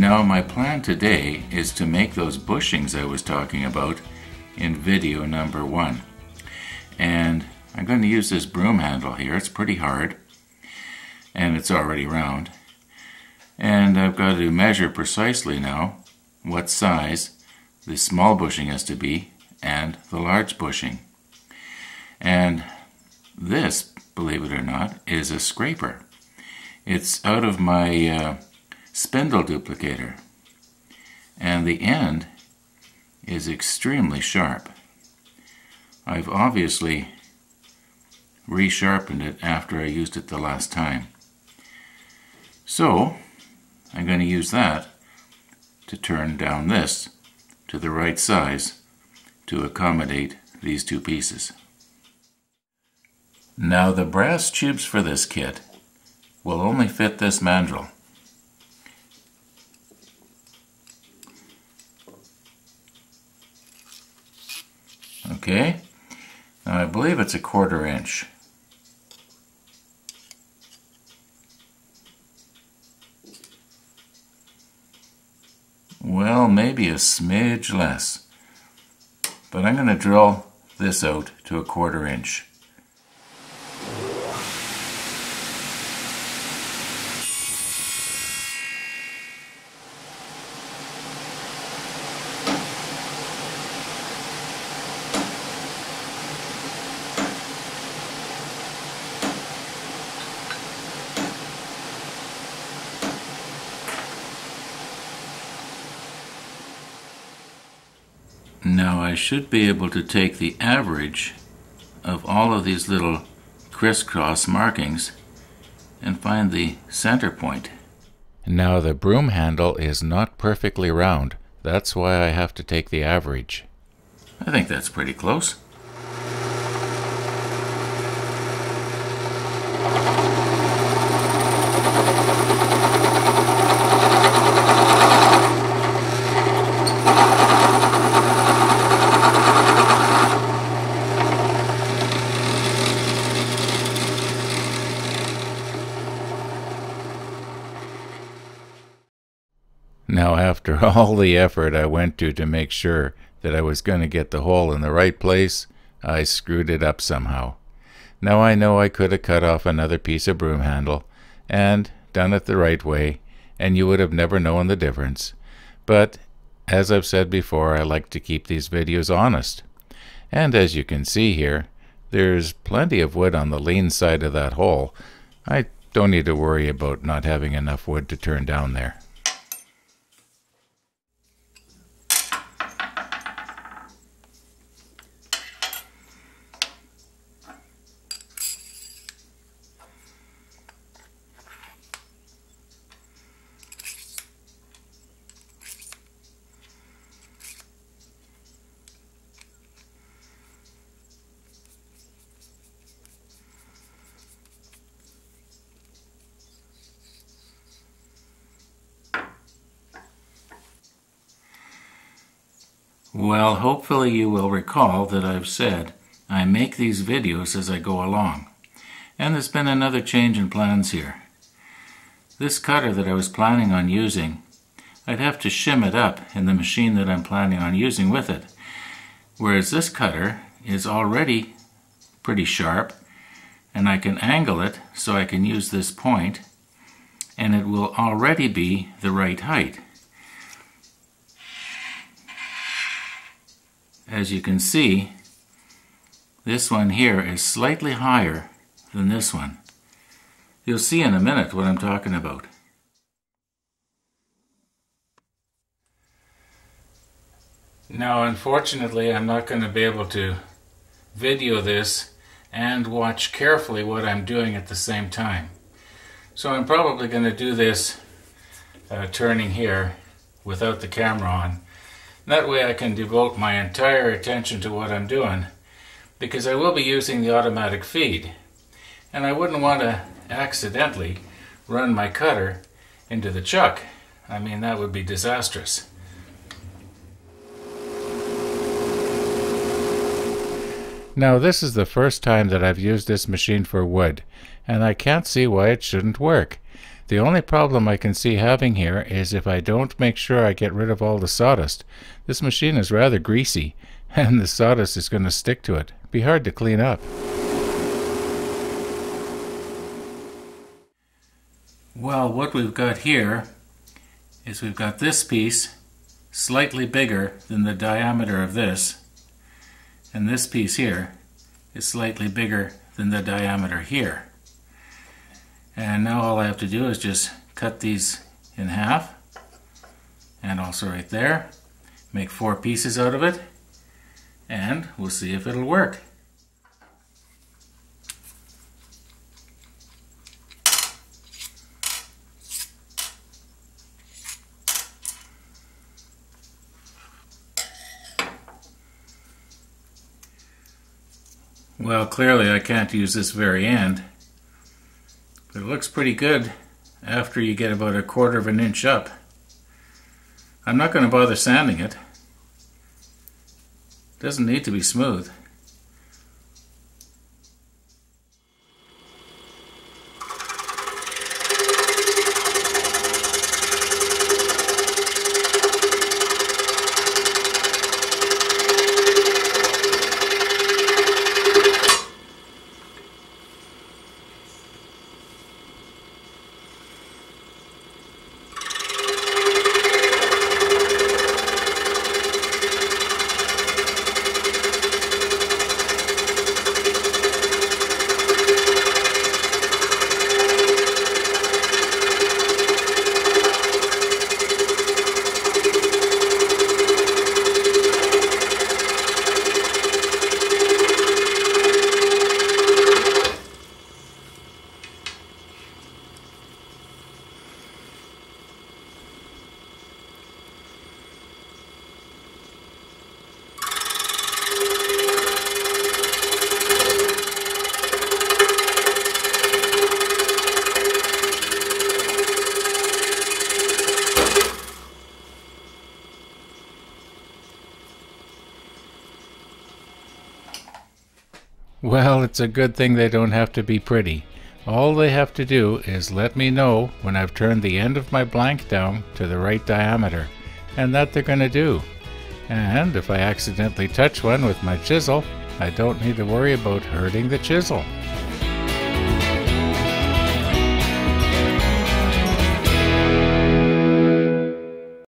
Now my plan today is to make those bushings I was talking about in video number one. And I'm going to use this broom handle here. It's pretty hard and it's already round. And I've got to measure precisely now what size the small bushing has to be and the large bushing. And this, believe it or not, is a scraper. It's out of my uh, spindle duplicator. And the end is extremely sharp. I've obviously resharpened it after I used it the last time. So, I'm going to use that to turn down this to the right size to accommodate these two pieces. Now the brass tubes for this kit will only fit this mandrel. Okay, now I believe it's a quarter inch. Well, maybe a smidge less. But I'm going to drill this out to a quarter inch. I should be able to take the average of all of these little crisscross markings and find the center point. Now the broom handle is not perfectly round. That's why I have to take the average. I think that's pretty close. Now, after all the effort I went to to make sure that I was going to get the hole in the right place, I screwed it up somehow. Now I know I could have cut off another piece of broom handle and done it the right way, and you would have never known the difference. But, as I've said before, I like to keep these videos honest. And as you can see here, there's plenty of wood on the lean side of that hole. I don't need to worry about not having enough wood to turn down there. Well, hopefully you will recall that I've said I make these videos as I go along. And there's been another change in plans here. This cutter that I was planning on using, I'd have to shim it up in the machine that I'm planning on using with it. Whereas this cutter is already pretty sharp and I can angle it so I can use this point and it will already be the right height. As you can see, this one here is slightly higher than this one. You'll see in a minute what I'm talking about. Now unfortunately I'm not going to be able to video this and watch carefully what I'm doing at the same time. So I'm probably going to do this uh, turning here without the camera on that way I can devote my entire attention to what I'm doing because I will be using the automatic feed and I wouldn't want to accidentally run my cutter into the chuck. I mean that would be disastrous. Now this is the first time that I've used this machine for wood and I can't see why it shouldn't work. The only problem I can see having here is if I don't make sure I get rid of all the sawdust. This machine is rather greasy, and the sawdust is going to stick to it. Be hard to clean up. Well, what we've got here is we've got this piece slightly bigger than the diameter of this, and this piece here is slightly bigger than the diameter here. And now all I have to do is just cut these in half, and also right there, make four pieces out of it, and we'll see if it'll work. Well, clearly I can't use this very end, it looks pretty good after you get about a quarter of an inch up. I'm not going to bother sanding it. It doesn't need to be smooth. Well, it's a good thing they don't have to be pretty. All they have to do is let me know when I've turned the end of my blank down to the right diameter, and that they're going to do. And if I accidentally touch one with my chisel, I don't need to worry about hurting the chisel.